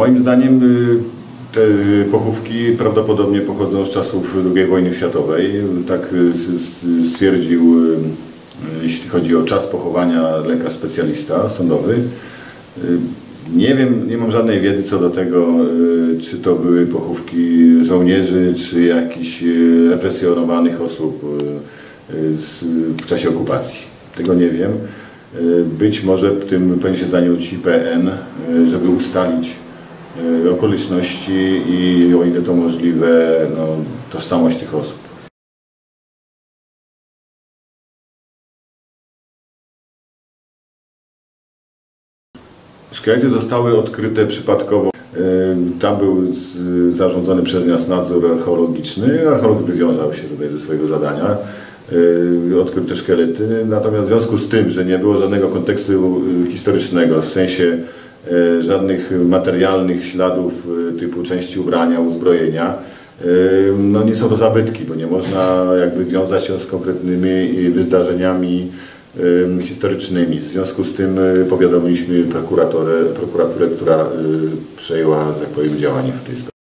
Moim zdaniem y, te pochówki prawdopodobnie pochodzą z czasów II wojny światowej. Tak y, stwierdził, y, jeśli chodzi o czas pochowania lekarz specjalista sądowy. Nie wiem, nie mam żadnej wiedzy co do tego, czy to były pochówki żołnierzy, czy jakichś represjonowanych osób w czasie okupacji. Tego nie wiem. Być może tym powinien się zająć IPN, żeby ustalić okoliczności i o ile to możliwe, no, tożsamość tych osób. Szkielety zostały odkryte przypadkowo. Y, Tam był zarządzony przez nas nadzór archeologiczny. Archeolog wywiązał się tutaj ze swojego zadania. Y, Odkryte szkielety. Natomiast w związku z tym, że nie było żadnego kontekstu y, historycznego, w sensie y, żadnych materialnych śladów y, typu części ubrania, uzbrojenia, y, no nie są to zabytki, bo nie można jakby wiązać się z konkretnymi wydarzeniami historycznymi. W związku z tym powiadomiliśmy prokuraturę, prokuraturę która przejęła, tak powiem, działanie w tej sprawie.